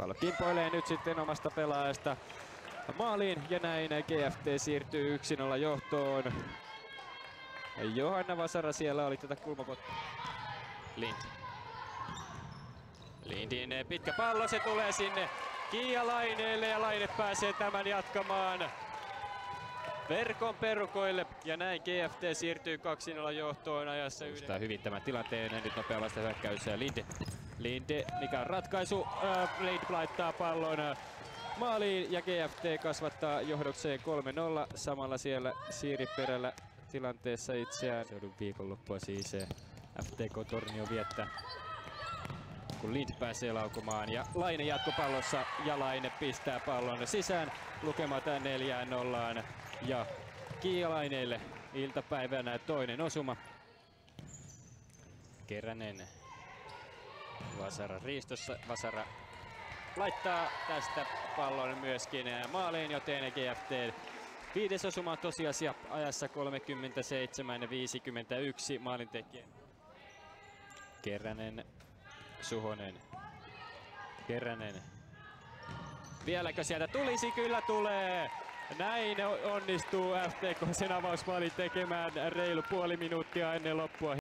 Pallo kimpoilee nyt sitten omasta pelaajasta maaliin ja näin GFT siirtyy 1-0 johtoon. Johanna Vasara siellä oli tätä kulmapot... Lind. Lindin pitkä pallo, se tulee sinne Kiia Laineelle ja Laine pääsee tämän jatkamaan verkon perukoille ja näin GFT siirtyy 2-0 johtoon ajassa yhden. hyvin tämän tilanteen nyt nopea vasta hyökkäys Linde. Linde, mikä on ratkaisu? Äh, Lind laittaa pallon maaliin ja GFT kasvattaa johdokseen 3-0. Samalla siellä Siiri perällä tilanteessa itseään. Seudun viikonloppua siis FTK Tornio viettää kun Lind pääsee laukumaan ja Laine jatkopallossa ja Laine pistää pallon sisään lukemat neljään nollaan ja Kiilaineille iltapäivänä toinen osuma. Keränen Vasara riistossa. Vasara laittaa tästä pallon myöskin maaliin, joten GFT viides osuma tosiasia ajassa 37-51 maalintekijä. Keränen, Suhonen, Keränen. Vieläkö sieltä tulisi? Kyllä tulee! Näin onnistuu FTK sen avausmaalin tekemään reilu puoli minuuttia ennen loppua.